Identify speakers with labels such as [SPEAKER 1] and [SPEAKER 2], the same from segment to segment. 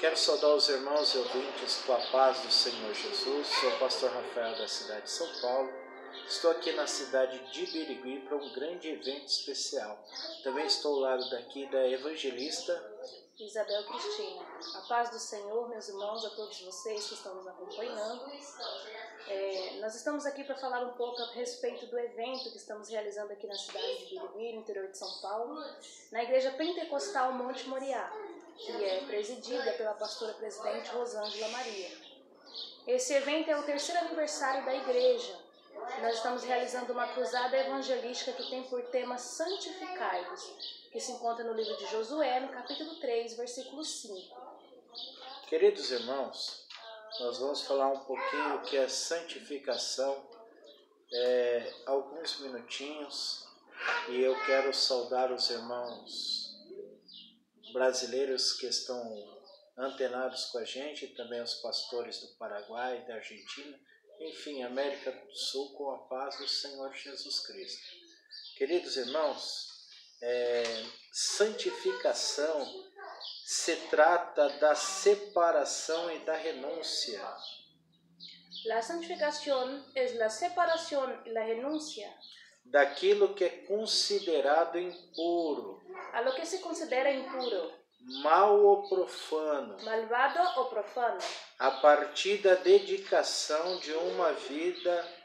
[SPEAKER 1] Quero saudar os irmãos e ouvintes com a paz do Senhor Jesus. Sou o pastor Rafael da cidade de São Paulo. Estou aqui na cidade de Birigui para um grande evento especial. Também estou ao lado daqui da evangelista
[SPEAKER 2] Isabel Cristina. A paz do Senhor, meus irmãos, a todos vocês que estão nos acompanhando. É, nós estamos aqui para falar um pouco a respeito do evento que estamos realizando aqui na cidade de Birigui, no interior de São Paulo, na Igreja Pentecostal Monte Moriá que é presidida pela pastora presidente Rosângela Maria. Esse evento é o terceiro aniversário da igreja. Nós estamos realizando uma cruzada evangelística que tem por tema Santificai-vos, que se encontra no livro de Josué, no capítulo 3, versículo 5.
[SPEAKER 1] Queridos irmãos, nós vamos falar um pouquinho o que é santificação, é, alguns minutinhos, e eu quero saudar os irmãos brasileiros que estão antenados com a gente, também os pastores do Paraguai, da Argentina, enfim, América do Sul, com a paz do Senhor Jesus Cristo. Queridos irmãos, é, santificação se trata da separação e da renúncia.
[SPEAKER 2] La santificación es la separación y la renuncia
[SPEAKER 1] daquilo que é considerado impuro,
[SPEAKER 2] a lo que se considera impuro,
[SPEAKER 1] mal ou profano,
[SPEAKER 2] malvado ou profano,
[SPEAKER 1] a partir da dedicação de uma vida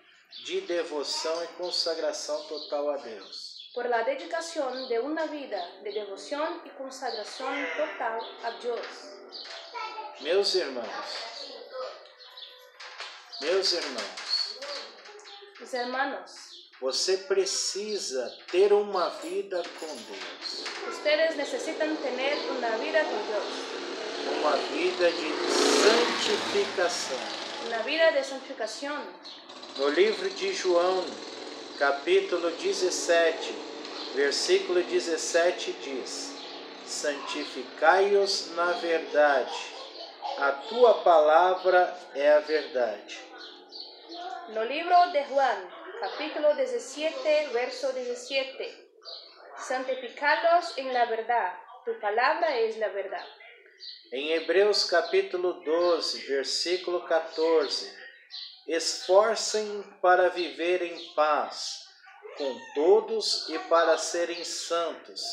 [SPEAKER 1] de devoção e consagração total a Deus.
[SPEAKER 2] Por la dedicación de una vida de devoción y consagración total a Dios.
[SPEAKER 1] Meus irmãos, meus irmãos,
[SPEAKER 2] Os hermanos,
[SPEAKER 1] você precisa ter uma vida com Deus.
[SPEAKER 2] Ustedes necesitan tener una vida con Dios.
[SPEAKER 1] Uma vida de santificação.
[SPEAKER 2] Una vida de santificación.
[SPEAKER 1] No livro de João, capítulo 17, versículo 17 diz: Santificai-os na verdade. A tua palavra é a verdade.
[SPEAKER 2] No livro de Juan, capítulo 17, verso 17. Santificados en la verdad, tu palabra es la verdad.
[SPEAKER 1] Em Hebreus capítulo 12, versículo 14. Esforcem para viver em paz com todos e para serem santos.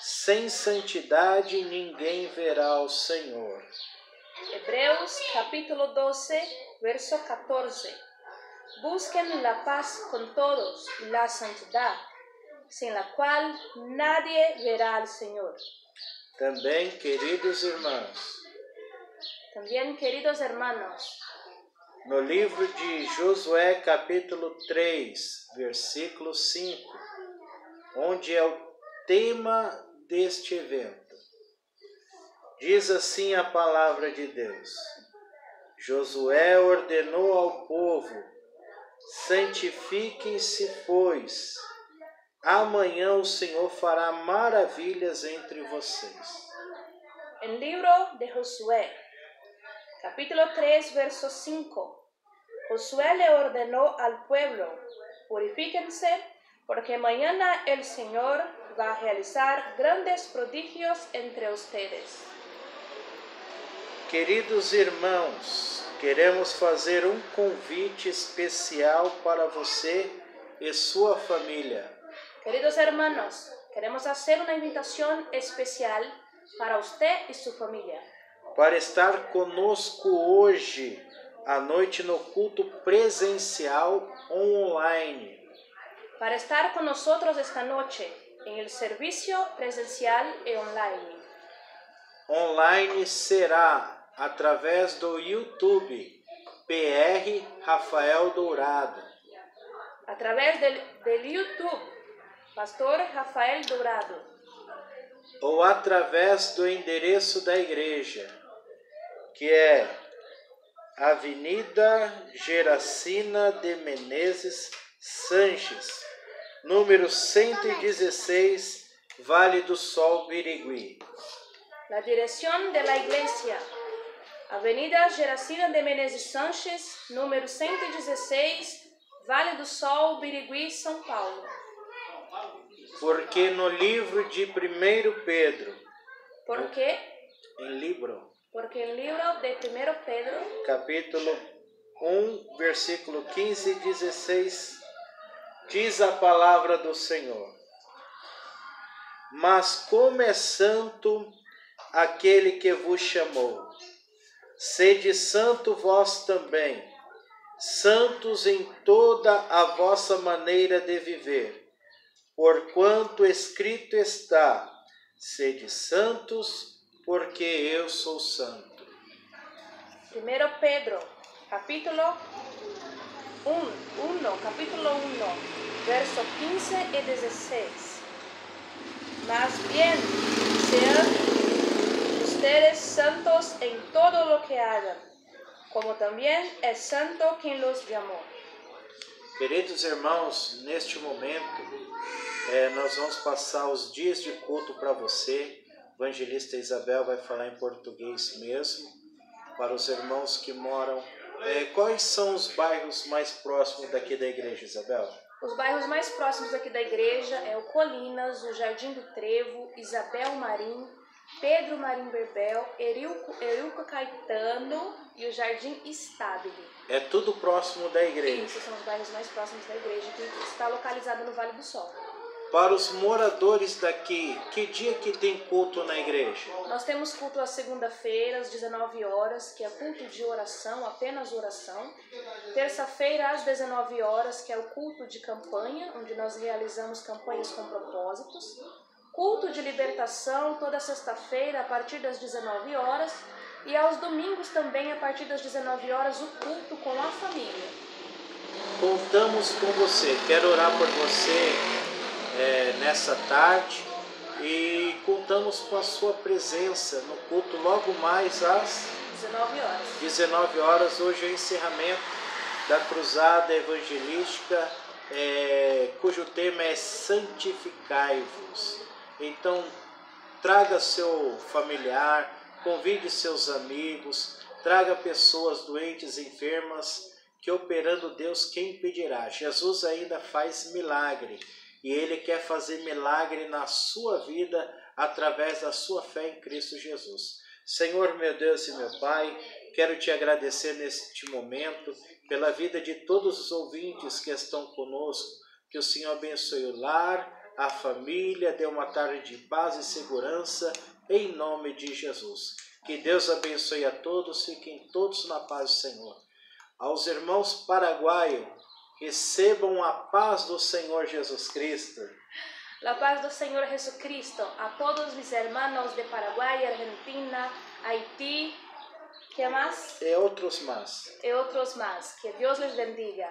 [SPEAKER 1] Sem santidade ninguém verá o Senhor.
[SPEAKER 2] Hebreus capítulo 12, verso 14. Busquen la paz con todos y la santidad, sin la cual nadie verá al Señor.
[SPEAKER 1] Também, queridos irmãos,
[SPEAKER 2] Também, queridos hermanos,
[SPEAKER 1] no livro de Josué, capítulo 3, versículo 5, onde é o tema deste evento, diz assim a palavra de Deus: Josué ordenou ao povo Santifiquem-se, pois, amanhã o Senhor fará maravilhas entre vocês.
[SPEAKER 2] Em livro de Josué, capítulo 3, verso 5. Josué le ordenó al pueblo, purifíquense, porque mañana el Señor va a realizar grandes prodigios entre ustedes.
[SPEAKER 1] Queridos irmãos, queremos fazer um convite especial para você e sua família.
[SPEAKER 2] Queridos hermanos, queremos hacer una invitación especial para usted y su familia.
[SPEAKER 1] Para estar conosco hoje à noite no culto presencial online.
[SPEAKER 2] Para estar con nosotros esta noche en el servicio presencial e online.
[SPEAKER 1] Online será através do YouTube PR Rafael Dourado.
[SPEAKER 2] Através del YouTube Pastor Rafael Dourado.
[SPEAKER 1] Ou através do endereço da igreja, que é Avenida Geracina de Menezes Sanches, número 116, Vale do Sol, Birigui.
[SPEAKER 2] La dirección de la iglesia Avenida Geracina de Menezes Sanches, número 116, Vale do Sol, Birigui, São Paulo.
[SPEAKER 1] Porque no livro de 1 Pedro.
[SPEAKER 2] Porque
[SPEAKER 1] em livro.
[SPEAKER 2] Porque el libro de 1 Pedro,
[SPEAKER 1] capítulo 1, versículo 15 e 16, diz a palavra do Senhor. Mas como é santo aquele que vos chamou, sede santo vós também, santos em toda a vossa maneira de viver, porquanto escrito está: sede santos, porque eu sou santo.
[SPEAKER 2] 1 Pedro, capítulo 1, 1, capítulo 1, verso 15 e 16. Más bien, sean ustedes santos en todo lo que hagan, como también es santo quien los llamó.
[SPEAKER 1] Queridos irmãos, neste momento, é, nós vamos passar os dias de culto para você. Evangelista Isabel vai falar em português mesmo, para os irmãos que moram. É, quais são os bairros mais próximos daqui da igreja, Isabel?
[SPEAKER 2] Os bairros mais próximos aqui da igreja é o Colinas, o Jardim do Trevo, Isabel Marim, Pedro Marim Berbel, Erilco, Erilco Caetano e o Jardim Estábile.
[SPEAKER 1] É tudo próximo da igreja.
[SPEAKER 2] Isso são os bairros mais próximos da igreja, que está localizado no Vale do Sol.
[SPEAKER 1] Para os moradores daqui, que dia que tem culto na igreja?
[SPEAKER 2] Nós temos culto às segunda-feira, às 19 horas, que é culto de oração, apenas oração. Terça-feira, às 19 horas, que é o culto de campanha, onde nós realizamos campanhas com propósitos. Culto de libertação, toda sexta-feira, a partir das 19 horas. E aos domingos também, a partir das 19 horas, o culto com a família.
[SPEAKER 1] Contamos com você. Quero orar por você é, nessa tarde e contamos com a sua presença no culto logo mais às
[SPEAKER 2] 19 horas.
[SPEAKER 1] 19 horas. Hoje é o encerramento da cruzada evangelística, é, cujo tema é Santificai-vos. Então, traga seu familiar, convide seus amigos, traga pessoas doentes, enfermas, que operando Deus, quem impedirá? Jesus ainda faz milagre e Ele quer fazer milagre na sua vida através da sua fé em Cristo Jesus. Senhor, meu Deus e meu Pai, quero te agradecer neste momento pela vida de todos os ouvintes que estão conosco. Que o Senhor abençoe o lar, a família, dê uma tarde de paz e segurança, em nome de Jesus. Que Deus abençoe a todos, fiquem todos na paz do Senhor. Aos irmãos paraguaios, Recebam a paz do Senhor Jesus Cristo.
[SPEAKER 2] La paz do Senhor Jesucristo a todos mis hermanos de Paraguay, Argentina, Haití, ¿qué más?
[SPEAKER 1] E outros mais.
[SPEAKER 2] E outros más. Que Deus les bendiga.